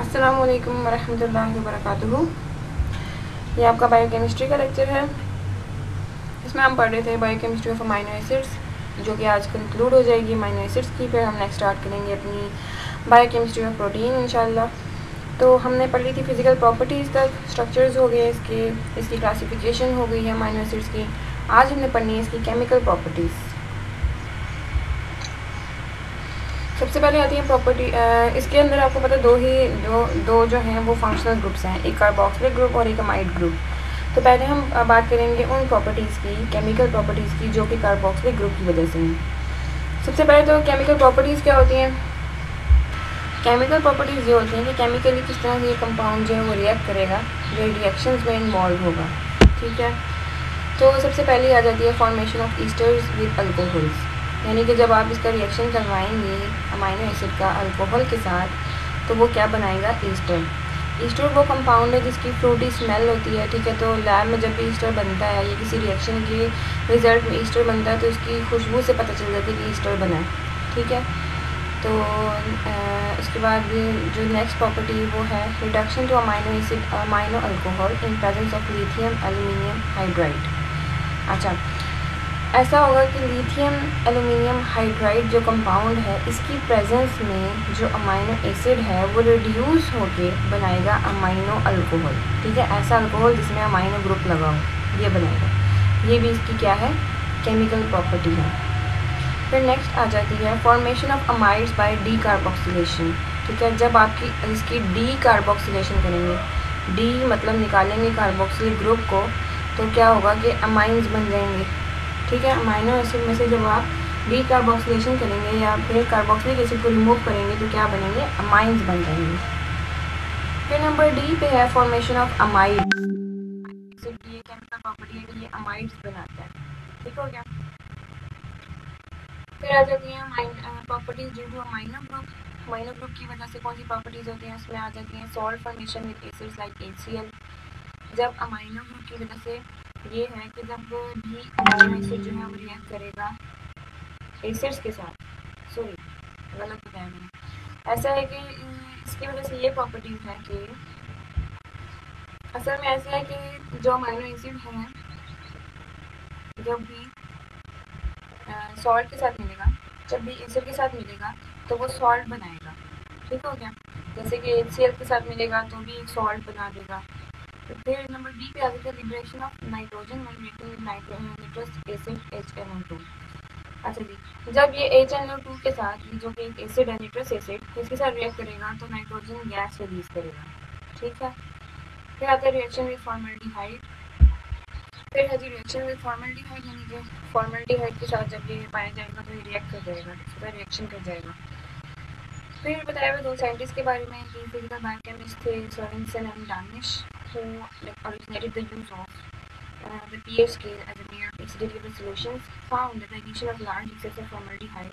अस्सलाम वालेकुम वरहमतुल्लाहि वबरकातुहू ये आपका बायोकेमिस्ट्री का लेक्चर है। इसमें हम पढ़ रहे थे bio biochemistry of amino acids जो कि आज कंक्लूड हो जाएगी अमाइनो एसिड्स की। फिर हम नेक्स्ट स्टार्ट करेंगे अपनी बायो बायोकेमिस्ट्री ऑफ़ प्रोटीन इंशाल्लाह। तो हमने पढ़ ली थी फ़िज़िकल प्रॉपर्टीज़ तक स्ट्रक्चर्स हो गए इसके, इसकी क्लासिफिकेशन हो गई है अमाइनो एसिड्स की। आज हमने पढ़नी है इसकी केमिकल प्रॉपर्टीज़ सबसे पहले आती है प्रॉपर्टी इसके अंदर आपको पता है दो ही जो दो जो हैं वो फंक्शनल ग्रुप्स हैं, एक कार्बोक्सिलिक ग्रुप और एक अमाइड ग्रुप तो पहले हम बात करेंगे उन प्रॉपर्टीज़ की केमिकल प्रॉपर्टीज़ की, जो कि कार्बोक्सिलिक ग्रुप की वजह से हैं। सबसे पहले तो केमिकल प्रॉपर्टीज़ क्या होती हैं? केमिकल प्रॉपर्टीज़ ये होती हैं कि केमिकली किस तरह से ये कंपाउंड जो है वो रिएक्ट करेगा, जो रिएक्शन में इन्वॉल्व होगा, ठीक है? तो सबसे पहले आ जाती है formation of esters with alcohols यानी कि जब आप इसका रिएक्शन करवाएँगे अमाइनो एसिड का अल्कोहल के साथ तो वो क्या बनाएगा? ईस्टर ईस्टर वो कंपाउंड है जिसकी फ्रूटी स्मेल होती है, ठीक है? तो लैब में जब भी ईस्टर बनता है या किसी रिएक्शन के रिज़ल्ट में ईस्टर बनता है तो उसकी खुशबू से पता चल जाती है कि ईस्टर बना ठीक है? तो उसके बाद जो नेक्स्ट प्रॉपर्टी वो है reduction to amino acid amino alcohol in presence of lithium aluminium hydride अच्छा ऐसा होगा कि लिथियम एल्यूमिनियम हाइड्राइड जो कंपाउंड है, इसकी प्रेजेंस में जो अमाइनो एसिड है, वो रिड्यूस होके बनाएगा अमाइनो अल्कोहल ठीक है? ऐसा अल्कोहल जिसमें अमाइनो ग्रुप लगा हो, ये बनाएगा। ये भी इसकी क्या है? केमिकल प्रॉपर्टी है। फिर नेक्स्ट आ जाती है formation of amides by decarboxylation ठीक है? जब आपकी, इसकी डी कार्बोक्सिलेशन करेंगे डी मतलब निकालेंगे कार्बोक्सिलिक ग्रुप को तो क्या होगा कि अमाइंस बन जाएँगे। ठीक है अमाइनो एसिड में से जब आप डी कार्बोक्सिलेशन करेंगे या फिर कार्बोक्सिलिक एसिड को रिमूव करेंगे तो क्या बनेंगे? अमाइंस बन जाएँगे। फिर नंबर डी पे है फॉर्मेशन ऑफ़ अमाइड ये केमिकल प्रॉपर्टी है ये अमाइड्स बनाता है। ठीक हो गया? फिर आ जाती हैं properties amino group amino group की वजह से कौन सी प्रॉपर्टीज़ होती हैं, उसमें आ जाती हैं salt formation with acids like H जब अमाइनो ग्रुप की वजह से ये है कि जब भी एसिड जो है वो रिएक्ट करेगा एसिड्स के साथ। सॉरी गलत बताया मैंने ऐसा है कि इसकी वजह से ये प्रॉपर्टी है कि असल में ऐसा है कि जो अमीनो एसिड है, जब भी सॉल्ट के साथ मिलेगा, जब भी एसिड के साथ मिलेगा तो वो सॉल्ट बनाएगा। ठीक हो गया? जैसे कि एच के साथ मिलेगा तो भी एक सॉल्ट बना देगा। फिर नंबर बी पे आ जाता of nitrogen nitrous acid HNO2 अच्छा जी जब ये HNO2 के साथ जो कि एक एसिड है नाइट्रस एसिड इसके साथ रिएक्ट करेगा तो नाइट्रोजन गैस रिलीज़ करेगा। ठीक है? फिर आता है रिएक्शन विद फॉर्मल्डिहाइड फिर है जी रिएक्शन विद फॉर्मल्डिहाइड यानी कि फॉर्मल्डिहाइड के साथ जब ये पाया जाएगा तो ये रिएक्ट कर जाएगा, इसका रिएक्शन कर जाएगा। फिर बताया हुआ दो साइंटिस्ट के बारे में तीन फिजिकल बायोकेमिस्ट थे Sorensen and Danish who like, originated the use of uh, the pH scale as a mere acidity of the solutions, found that the addition of large excess of formaldehyde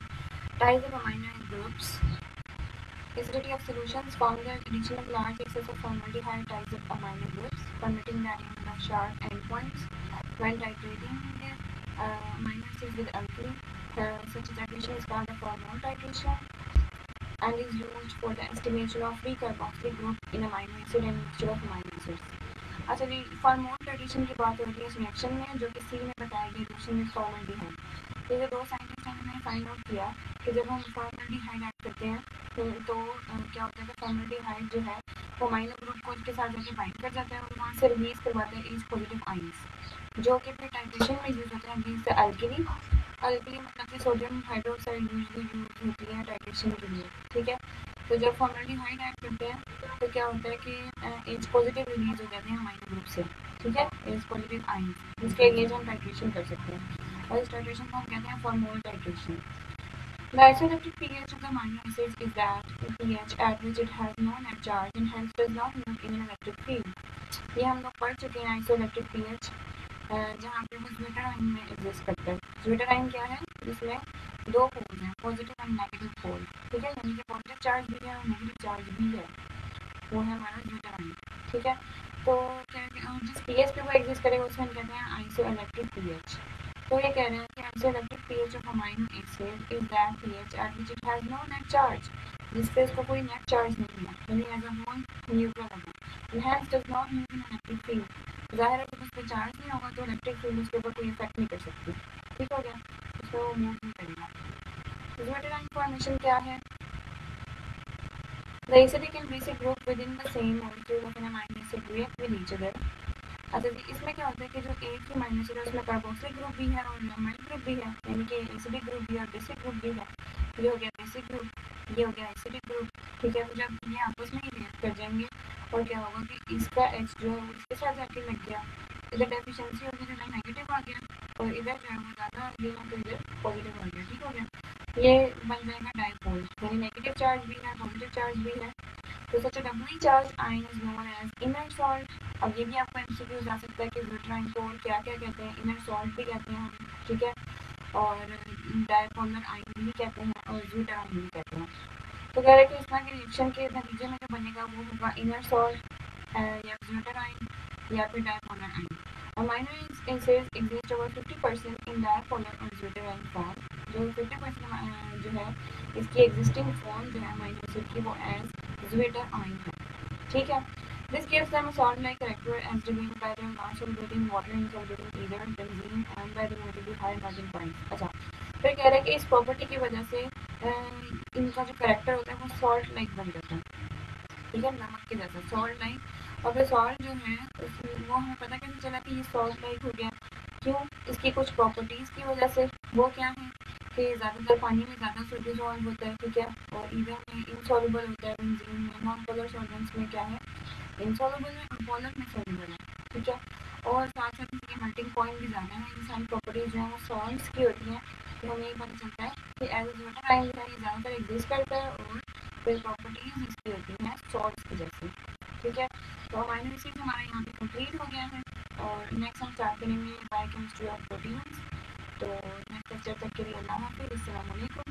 ties up amino groups. Acidity of solutions found that addition of large excess of formaldehyde ties up amino groups, permitting varying of sharp endpoints when titrating uh, amino acids with alkali. Uh, such a titration is called a formol titration And is used for the estimation of free carboxylic group in amino acid and mixture of amino acids. अच्छा जी फॉर्मोल tradition की बात होती है इस reaction में जो कि सी में बताया गया रिएक्शन में फॉर्मल्डिहाइड तो ये दो साइंटिस्ट ने फाइंड आउट किया कि जब हम फॉर्मल्डिहाइड ऐड करते हैं तो, तो क्या होता है कि फॉर्मल्डिहाइड जो है वो माइनो ग्रुप को इसके साथ जाके बाइंड कर जाता है और वहाँ से रिलीज़ करवाते हैं इस पॉजिटिव आइंस जो कि फिर टाइट्रेशन में यूज़ होता है अगेंस्ट अल्कली अल्कली मतलब कि सोडियम हाइड्रोक्साइड यूजली यूज़ होती है टाइट्रेशन के लिए, ठीक है? तो जब फॉर्मेल्डिहाइड ऐड करते हैं तो क्या होता है कि एच पॉजिटिव रिलीज़ हो जाते हैं अमाइनो ग्रुप से, ठीक है? एच पॉजिटिव आइन जिसके अगेंस्ट हम टाइट्रेशन कर सकते हैं। और इस टाइट्रेशन को हम कहते हैं formol titration The isoelectric pH of the amino acids is that the pH at which it has no net charge and hence does not move in an electric field. ये हम लोग पढ़ चुके हैं isoelectric pH जहाँ पे वो zwitter में एग्जिस्ट करता है। ज्वेटर क्या है? जिसमें दो पोल हैं पॉजिटिव एंड नेगेटिव पोल ठीक है? यानी कि पॉजिटिव चार्ज भी है और नेगेटिव चार्ज भी है। वो है हमारा ज्वेटर ठीक है? तो जिस पी एच पे वो एग्जिस्ट करेगा, उसमें हम कहते हैं आइसो इलेक्ट्रिक पी एच तो ये कह रहे हैं कि isoelectric P H of amino acid is that P H at which it has no net charge जिस पे उसको कोई नेट चार्ज नहीं है। यानी एज अ होल न्यूट्रल है hence does not move in electric field ज़ाहिर है उस पर चार्ज नहीं होगा तो इलेक्ट्रिक फ़ील्ड उसके ऊपर कोई इफ़ेक्ट नहीं कर सकती। ठीक हो गया? उसको मूव नहीं करेगा। Zwitter information क्या है? The acidic and basic group within the same molecule of an amino acid react with each other. अच्छा जी इसमें क्या होता है कि जो एक ही माइनस एसिड है, उसमें कार्बोक्सिलिक ग्रुप भी है और अमाइड ग्रुप भी है, यानी कि एसिडिक ग्रुप भी और बेसिक ग्रुप भी है। ये हो गया बेसिक ग्रुप ये हो गया एसिडिक ग्रुप ठीक है? जब ये आपस में ही रिएक्ट कर जाएँगे और क्या होगा कि इसका एच जो है, इसके साथ जाके लग गया। इधर डेफिशिएंसी होगी तो नेगेटिव आ गया। और इधर जो है, वो ज़्यादा ये है तो इधर पॉजिटिव आ गया, ठीक हो गया। ये बन जाएगा डाईपोल यानी नेगेटिव चार्ज भी है पॉजिटिव चार्ज भी है। तो सच doubly charged ion is known as inner salt अब ये भी आपको एमसीक्यू जा सकता है कि ग्लूटाइन को क्या क्या कहते हैं इनर सॉल्ट भी कहते हैं हम, ठीक है? और डायपोलर आयन भी कहते हैं और ज्यूटर आयन भी कहते हैं। तो कह रहे हैं कि इस तरह के रिएक्शन के नतीजे में जो बनेगा वो होगा इनर सॉल्ट या ज्यूटर आयन या फिर dipolar ion Amino acids exist over 50% in dipolar और ज्यूटर आयन फॉर्म जो 50% जो है, इसकी एग्जिस्टिंग फॉर्म जो है अमाइनो एसिड की वो एज ज्यूटर आयन है ठीक है? This gives them a salt-like character as revealed by their non-solubility in water and solubility either in benzene and by the relatively high melting point. अच्छा फिर कह रहे कि इस प्रॉपर्टी की वजह से इनका जो करेक्टर होता है वो सॉल्ट लाइक बन जाता है। ठीक है, नमक के जैसा सॉल्ट लाइक और फिर सॉल्ट जो है वो हमें पता कैसे चला कि ये सॉल्ट लाइक हो गया। क्यों? इसकी कुछ प्रॉपर्टीज़ की वजह से। वो क्या है कि ज़्यादातर पानी में ज़्यादा सोडियम सॉल्ट होता है, ठीक है? और ईवन में इनसॉल्युबल होता है बेंजीन में नॉन पोलर सॉल्वेंट्स में क्या है? इंसॉल्युबल में और पोलर में सॉल्युबल है ठीक है? और साथ साथ इसके मेल्टिंग पॉइंट भी ज़्यादा है इन सारी प्रॉपर्टीज़ जो है, वो सॉल्ट्स की होती हैं तो हमें ये पता चलता है कि एज वाटर आइन जो है ये ज़्यादातर एग्जिस्ट करता है और फिर प्रॉपर्टीज़ इसकी होती हैं सॉल्ट्स की जैसी। ठीक है? तो अमाइनो एसिड हमारा यहाँ पे कंप्लीट हो गया है और नेक्स्ट हम स्टार्ट करेंगे बायोकेमिस्ट्री ऑफ़ प्रोटीन्स तो नेक्स्ट लेक्चर तक के लिए अल्लाह हाफिज़। वालेकुम